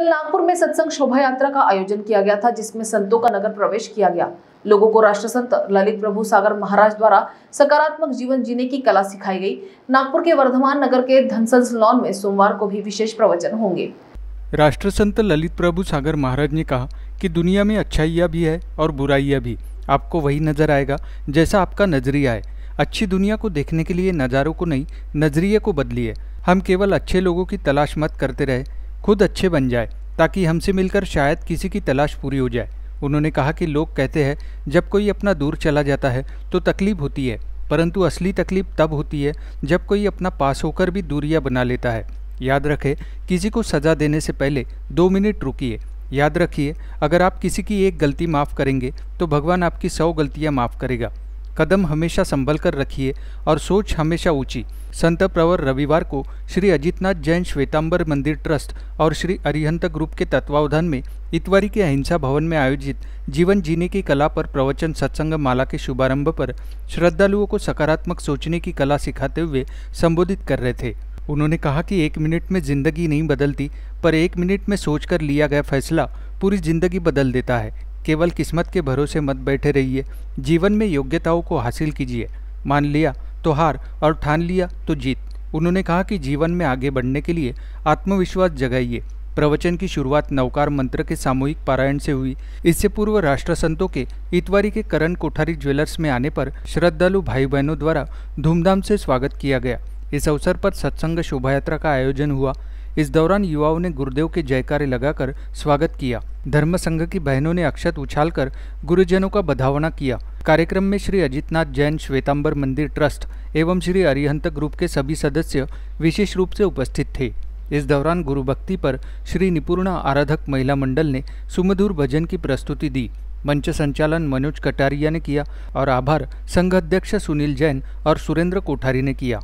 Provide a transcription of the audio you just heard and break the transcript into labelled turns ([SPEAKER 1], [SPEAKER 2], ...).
[SPEAKER 1] कल नागपुर में सत्संग शोभा यात्रा का आयोजन किया गया था, जिसमें संतों का नगर प्रवेश किया गया। लोगों को राष्ट्र संत ललित प्रभु सागर महाराज द्वारा सकारात्मक जीवन जीने की कला सिखाई गई। नागपुर के वर्धमान नगर के धनसंस लॉन में सोमवार को भी विशेष प्रवचन होंगे।
[SPEAKER 2] राष्ट्रसंत ललित प्रभु सागर महाराज ने कहा कि दुनिया में अच्छाइयाँ भी है और बुराइयाँ भी। आपको वही नज़र आएगा जैसा आपका नज़रिया है। अच्छी दुनिया को देखने के लिए नज़ारों को नहीं, नज़रिए को बदलिए। हम केवल अच्छे लोगों की तलाश मत करते रहे खुद अच्छे बन जाए, ताकि हमसे मिलकर शायद किसी की तलाश पूरी हो जाए। उन्होंने कहा कि लोग कहते हैं, जब कोई अपना दूर चला जाता है तो तकलीफ़ होती है, परंतु असली तकलीफ़ तब होती है, जब कोई अपना पास होकर भी दूरियाँ बना लेता है। याद रखें, किसी को सज़ा देने से पहले दो मिनट रुकिए। याद रखिए, अगर आप किसी की एक गलती माफ़ करेंगे तो भगवान आपकी सौ गलतियाँ माफ़ करेगा। कदम हमेशा संभल कर रखिए और सोच हमेशा ऊँची। संत प्रवर रविवार को श्री अजितनाथ जैन श्वेतांबर मंदिर ट्रस्ट और श्री अरिहंत ग्रुप के तत्वावधान में इतवारी के अहिंसा भवन में आयोजित जीवन जीने की कला पर प्रवचन सत्संग माला के शुभारंभ पर श्रद्धालुओं को सकारात्मक सोचने की कला सिखाते हुए संबोधित कर रहे थे। उन्होंने कहा कि एक मिनट में ज़िंदगी नहीं बदलती, पर एक मिनट में सोचकर लिया गया फैसला पूरी ज़िंदगी बदल देता है। केवल किस्मत के भरोसे मत बैठे रहिए। जीवन में योग्यताओं को हासिल कीजिए। मान लिया तो हार और ठान लिया तो जीत। उन्होंने कहा कि जीवन में आगे बढ़ने के लिए आत्मविश्वास जगाइए। प्रवचन की शुरुआत नवकार मंत्र के सामूहिक पारायण से हुई। इससे पूर्व राष्ट्र संतों के इतवारी के करण कोठारी ज्वेलर्स में आने पर श्रद्धालु भाई बहनों द्वारा धूमधाम से स्वागत किया गया। इस अवसर पर सत्संग शोभा यात्रा का आयोजन हुआ। इस दौरान युवाओं ने गुरुदेव के जयकारे लगाकर स्वागत किया। धर्म संघ की बहनों ने अक्षत उछालकर गुरुजनों का बधावना किया। कार्यक्रम में श्री अजितनाथ जैन श्वेतांबर मंदिर ट्रस्ट एवं श्री अरिहंत ग्रुप के सभी सदस्य विशेष रूप से उपस्थित थे। इस दौरान गुरु भक्ति पर श्री निपूर्णा आराधक महिला मंडल ने सुमधुर भजन की प्रस्तुति दी। मंच संचालन मनोज कटारिया ने किया और आभार संघ अध्यक्ष सुनील जैन और सुरेंद्र कोठारी ने किया।